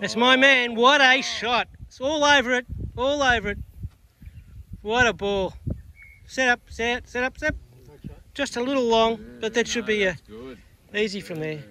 That's my man. What a shot. It's all over it. All over it. What a ball. Set up, set, set up, set up. Just a little long, but that should be uh, easy from there.